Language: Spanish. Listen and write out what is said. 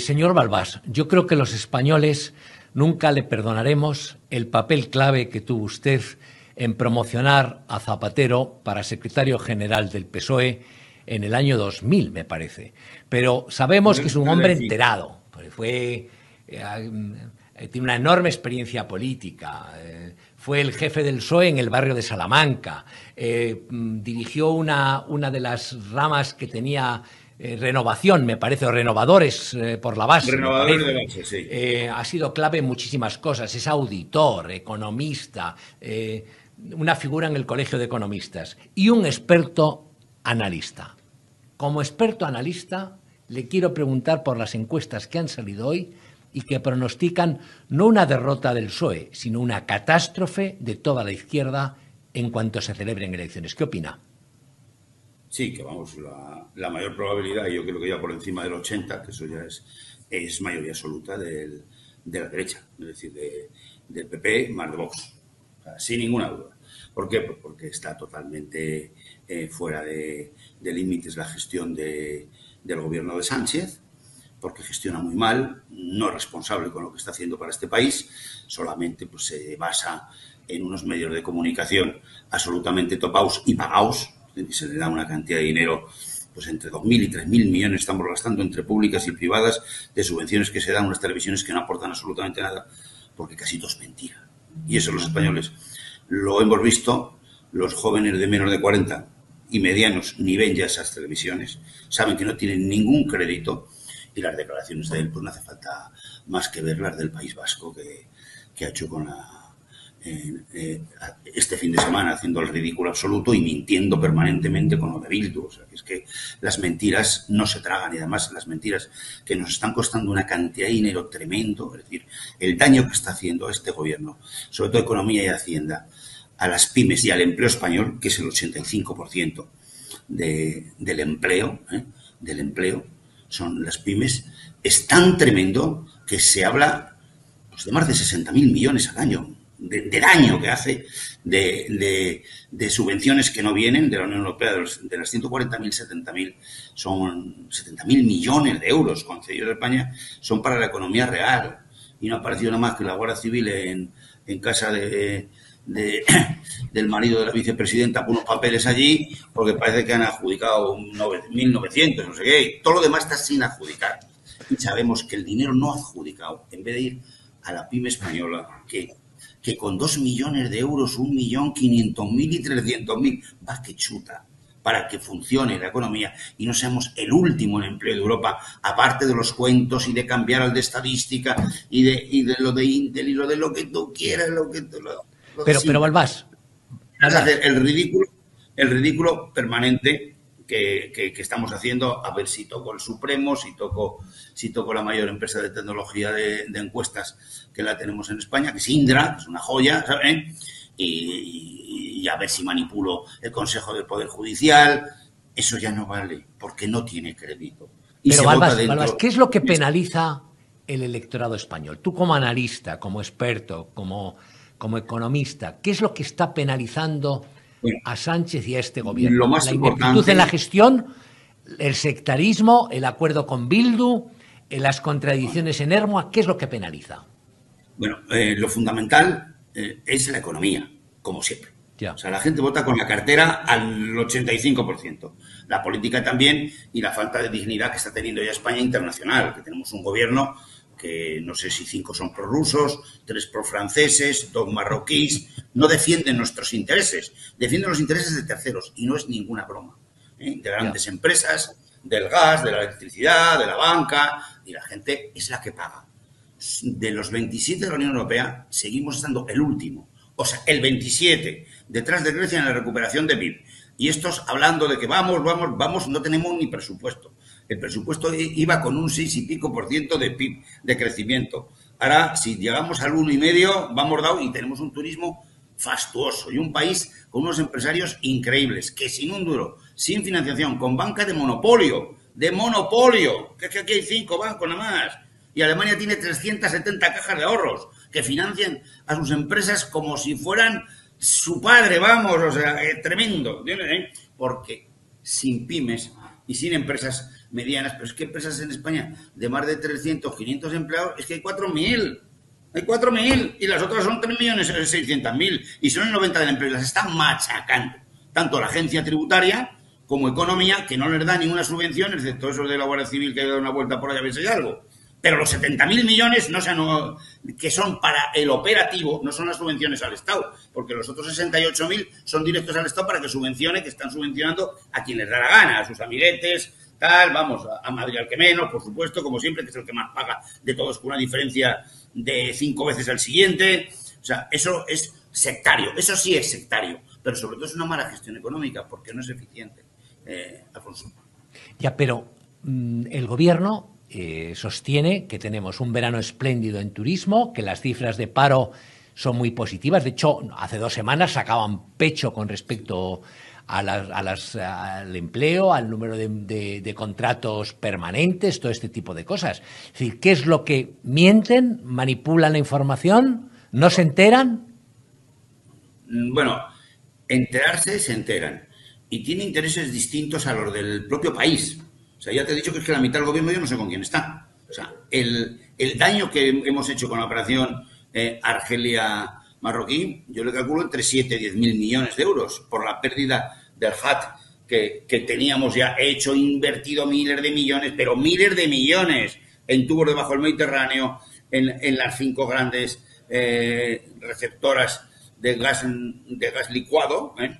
Señor Balbás, yo creo que los españoles nunca le perdonaremos el papel clave que tuvo usted en promocionar a Zapatero para secretario general del PSOE en el año 2000, me parece. Pero sabemos que es un hombre enterado. Fue, eh, tiene una enorme experiencia política. Eh, fue el jefe del PSOE en el barrio de Salamanca. Eh, mm, dirigió una, una de las ramas que tenía eh, renovación, me parece, o renovadores eh, por la base. Renovadores de base, sí. Eh, ha sido clave en muchísimas cosas. Es auditor, economista, una figura en el Colegio de Economistas y un experto analista. Como experto analista, le quiero preguntar por las encuestas que han salido hoy y que pronostican no una derrota del PSOE, sino una catástrofe de toda la izquierda en cuanto se celebren elecciones. ¿Qué opina? Sí, que vamos, la, mayor probabilidad, yo creo que ya por encima del 80, que eso ya es, es mayoría absoluta de la derecha, es decir, del PP más de Vox, sin ninguna duda. ¿Por qué? Pues porque está totalmente eh, fuera de, límites la gestión del gobierno de Sánchez, porque gestiona muy mal, no es responsable con lo que está haciendo para este país, solamente pues, se basa en unos medios de comunicación absolutamente topados y pagados se le da una cantidad de dinero, pues entre 2.000 y 3.000 millones estamos gastando entre públicas y privadas de subvenciones que se dan a unas televisiones que no aportan absolutamente nada, porque casi todo es mentira. Y eso los españoles lo hemos visto, los jóvenes de menos de 40 y medianos ni ven ya esas televisiones, saben que no tienen ningún crédito y las declaraciones de él, pues no hace falta más que ver las del País Vasco que, que ha hecho con la eh, este fin de semana haciendo el ridículo absoluto y mintiendo permanentemente con lo de Bildu. O sea, es que las mentiras no se tragan y además las mentiras que nos están costando una cantidad de dinero tremendo, es decir, el daño que está haciendo este gobierno, sobre todo economía y hacienda, a las pymes y al empleo español, que es el 85% de, del empleo, ¿eh? del empleo, son las pymes, es tan tremendo que se habla pues, de más de 60.000 millones al año de, daño que hace, de, subvenciones que no vienen de la Unión Europea, de, las 140.000, 70.000, son 70.000 millones de euros concedidos a España, son para la economía real. Y no ha aparecido nada más que la Guardia Civil en, casa de, del marido de la vicepresidenta por unos papeles allí, porque parece que han adjudicado 1.900, no sé qué. Todo lo demás está sin adjudicar. Y sabemos que el dinero no adjudicado, en vez de ir a la pyme española, que que con dos millones de euros, un millón quinientos mil y trescientos mil, va que chuta para que funcione la economía y no seamos el último en empleo de Europa, aparte de los cuentos y de cambiar al de estadística y de, y de lo de Intel y lo de lo que tú quieras, lo que tú... Lo, pero, pero Balbás... El ridículo, el ridículo permanente que, estamos haciendo, a ver si toco el Supremo, si toco, si toco la mayor empresa de tecnología de, encuestas que la tenemos en España, que es Indra, que es una joya, ¿saben? Y, a ver si manipulo el Consejo del Poder Judicial. Eso ya no vale, porque no tiene crédito. Y Pero, Balbas, ¿qué es lo que penaliza el electorado español? Tú como analista, como experto, como, como economista, ¿qué es lo que está penalizando a Sánchez y a este gobierno. Lo más la ineptitud en la gestión, el sectarismo, el acuerdo con Bildu, eh, las contradicciones en Hermoa, ¿qué es lo que penaliza? Bueno, eh, lo fundamental eh, es la economía, como siempre. O sea, la gente vota con la cartera al 85%. La política también y la falta de dignidad que está teniendo ya España internacional, que tenemos un gobierno que no sé si cinco son prorrusos, tres pro-franceses, dos marroquíes, no defienden nuestros intereses, defienden los intereses de terceros y no es ninguna broma. ¿eh? De grandes empresas, del gas, de la electricidad, de la banca, y la gente es la que paga. De los 27 de la Unión Europea, seguimos estando el último. O sea, el 27, detrás de Grecia en la recuperación de PIB. Y estos hablando de que vamos, vamos, vamos, no tenemos ni presupuesto. El presupuesto iba con un seis y pico por ciento de PIB de crecimiento. Ahora, si llegamos al uno y medio, vamos dado y tenemos un turismo fastuoso y un país con unos empresarios increíbles, que sin un duro, sin financiación, con banca de monopolio, de monopolio, que, que aquí hay cinco bancos nada más, y Alemania tiene 370 cajas de ahorros que financian a sus empresas como si fueran su padre, vamos, o sea, tremendo, ¿eh? porque sin pymes y sin empresas medianas, pero es que empresas en España de más de 300, 500 empleados, es que hay 4.000. Hay 4.000 y las otras son 3.600.000 y son el 90 del empleo. Las están machacando. Tanto la agencia tributaria como economía, que no les da ninguna subvención, excepto eso de la Guardia Civil que ha dado una vuelta por allá a ver si hay algo. Pero los 70.000 millones no, no, que son para el operativo no son las subvenciones al Estado, porque los otros 68.000 son directos al Estado para que subvencione, que están subvencionando a quien les da la gana, a sus amiguetes, tal, vamos, a Madrid al que menos, por supuesto, como siempre, que es el que más paga de todos, con una diferencia de cinco veces al siguiente. O sea, eso es sectario, eso sí es sectario, pero sobre todo es una mala gestión económica, porque no es eficiente, eh, Alfonso. Ya, pero mm, el gobierno eh, sostiene que tenemos un verano espléndido en turismo, que las cifras de paro son muy positivas. De hecho, hace dos semanas sacaban pecho con respecto a las, al empleo, al número de, contratos permanentes, todo este tipo de cosas. Es decir, ¿qué es lo que mienten, manipulan la información, no se enteran? Bueno, enterarse se enteran y tiene intereses distintos a los del propio país. O sea, ya te he dicho que es que la mitad del gobierno yo no sé con quién está. O sea, el, daño que hemos hecho con la operación eh, Argelia Marroquí, yo le calculo entre 7 y 10 mil millones de euros por la pérdida del HAT que, teníamos ya hecho, invertido miles de millones, pero miles de millones en tubos debajo del Mediterráneo, en, las cinco grandes eh, receptoras de gas, de gas licuado, ¿eh?